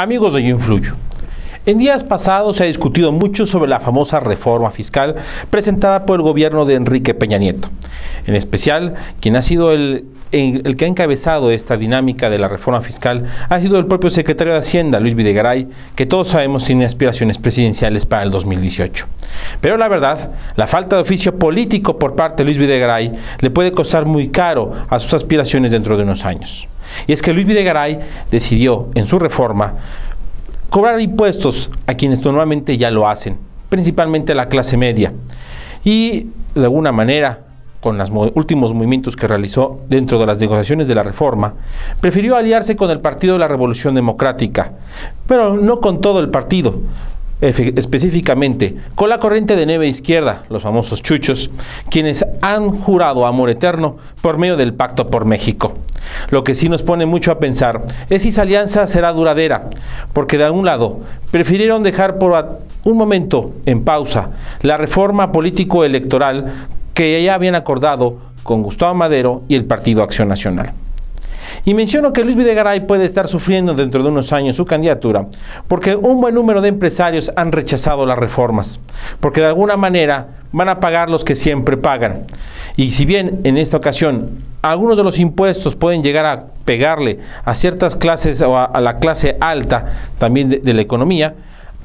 Amigos de Yo Influyo, en días pasados se ha discutido mucho sobre la famosa reforma fiscal presentada por el gobierno de Enrique Peña Nieto. En especial, quien ha sido el, que ha encabezado esta dinámica de la reforma fiscal ha sido el propio secretario de Hacienda, Luis Videgaray, que todos sabemos tiene aspiraciones presidenciales para el 2018. Pero la verdad, la falta de oficio político por parte de Luis Videgaray le puede costar muy caro a sus aspiraciones dentro de unos años. Y es que Luis Videgaray decidió en su reforma cobrar impuestos a quienes normalmente ya lo hacen, principalmente a la clase media. Y de alguna manera, con los últimos movimientos que realizó dentro de las negociaciones de la reforma, prefirió aliarse con el Partido de la Revolución Democrática, pero no con todo el partido, específicamente con la corriente de neve izquierda, los famosos chuchos, quienes han jurado amor eterno por medio del Pacto por México. Lo que sí nos pone mucho a pensar es si esa alianza será duradera, porque de algún lado prefirieron dejar por un momento en pausa la reforma político-electoral que ya habían acordado con Gustavo Madero y el Partido Acción Nacional. Y menciono que Luis Videgaray puede estar sufriendo dentro de unos años su candidatura porque un buen número de empresarios han rechazado las reformas, porque de alguna manera van a pagar los que siempre pagan. Y si bien en esta ocasión algunos de los impuestos pueden llegar a pegarle a ciertas clases o a, la clase alta también de la economía,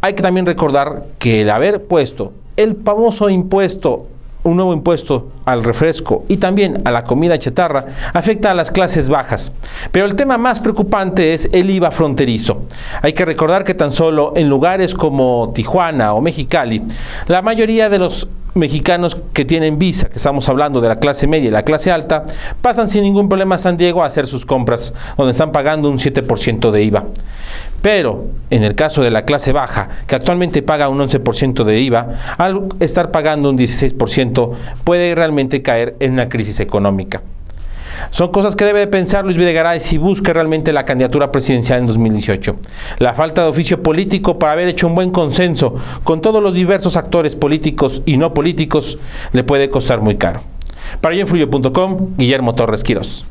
hay que también recordar que el haber puesto el famoso impuesto un nuevo impuesto al refresco y también a la comida chatarra afecta a las clases bajas. Pero el tema más preocupante es el IVA fronterizo. Hay que recordar que tan solo en lugares como Tijuana o Mexicali, la mayoría de los mexicanos que tienen visa, que estamos hablando de la clase media y la clase alta, pasan sin ningún problema a San Diego a hacer sus compras, donde están pagando un 7% de IVA. Pero en el caso de la clase baja, que actualmente paga un 11% de IVA, al estar pagando un 16%, puede realmente caer en una crisis económica. Son cosas que debe de pensar Luis Videgaray si busca realmente la candidatura presidencial en 2018. La falta de oficio político para haber hecho un buen consenso con todos los diversos actores políticos y no políticos le puede costar muy caro. Para yoinfluyo.com, Guillermo Torres Quirós.